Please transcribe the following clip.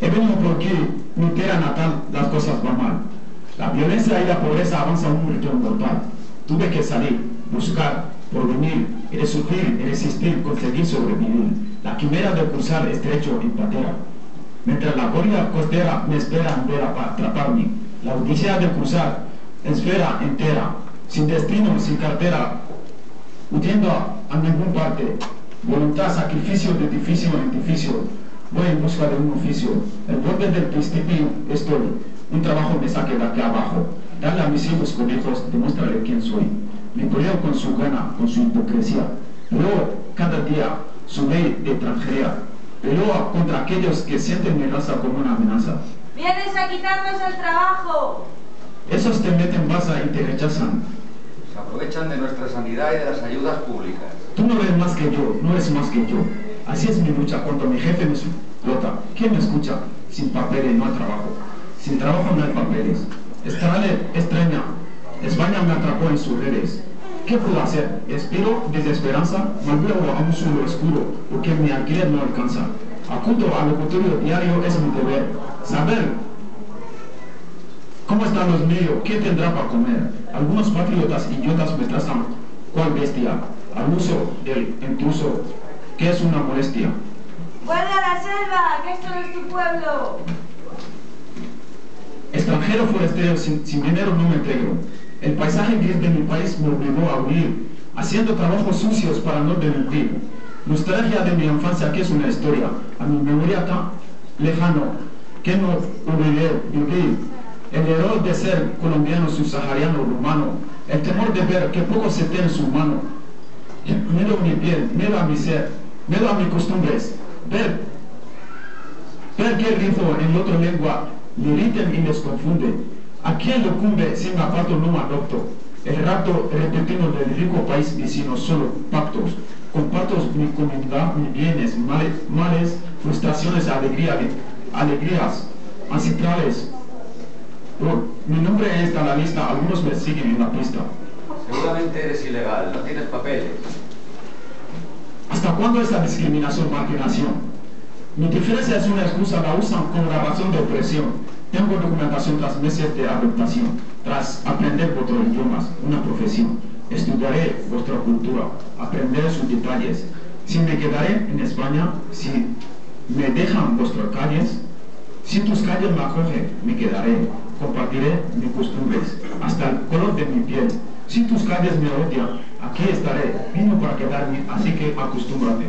He venido porque mi tierra natal las cosas van mal. La violencia y la pobreza avanzan un ritmo mortal. Tuve que salir, buscar, porvenir, y resurgir, y resistir, conseguir sobrevivir. La quimera de cruzar estrecho en patera. Mientras la gloria costera me espera en ver a atraparme. La odisea de cruzar esfera entera, sin destino, sin cartera, huyendo a ningún parte. Voluntad, sacrificio de edificio en edificio. Voy en busca de un oficio. El borde del principio estoy. Un trabajo me saque de aquí abajo. Darle a mis hijos hijos, demostrarle quién soy. Me peleo con su gana, con su hipocresía. Peleo cada día su ley de extranjería. Peleo contra aquellos que sienten mi raza como una amenaza. Vienes a quitarnos el trabajo. Esos te meten basa y te rechazan. Aprovechan de nuestra sanidad y de las ayudas públicas. Tú no eres más que yo, no eres más que yo. Así es mi lucha cuando mi jefe me explota. ¿Quién me escucha? Sin papeles no hay trabajo. Sin trabajo no hay papeles. Estrale, extraña. España me atrapó en sus redes. ¿Qué puedo hacer? Espero desesperanza, vuelvo a un suelo oscuro, porque mi alquiler no alcanza. Acudo al locutorio diario, es mi deber. Saber ¿Cómo están los míos? ¿Qué tendrá para comer? Algunos patriotas idiotas me trazan cual bestia, al uso del intruso, que es una molestia. Vuelve a la selva, que esto no es tu pueblo. Extranjero forastero, sin, sin dinero no me integro. El paisaje gris de mi país me obligó a huir, haciendo trabajos sucios para no delinquir. Nostalgia de mi infancia, que es una historia, a mi memoria tan lejano, que no olvidé vivir. El error de ser colombiano, subsahariano, rumano, el temor de ver que poco se tiene en su mano. Miedo a mi piel, miedo a mi ser, miedo a mis costumbres, ver, ver que el en otra lengua le irritan y les confunde. ¿A quién lo cumbe sin aparto no adopto? El rato repentino del rico país vecino, solo pactos. Comparto mi comunidad, mis bienes, males, males frustraciones, alegría, alegrías ancestrales. Mi nombre está en la lista, algunos me siguen en la pista. Seguramente eres ilegal, no tienes papeles. ¿Hasta cuándo esa discriminación, marginación? Mi diferencia es una excusa, la usan como la razón de opresión. Tengo documentación tras meses de adaptación, tras aprender otros idiomas, una profesión. Estudiaré vuestra cultura, aprenderé sus detalles. Si me quedaré en España, si me dejan vuestras calles, si tus calles me acogen, me quedaré. Compartiré mis costumbres, hasta el color de mi piel. Si tus calles me odian, aquí estaré. Vino para quedarme, así que acostúmbrate.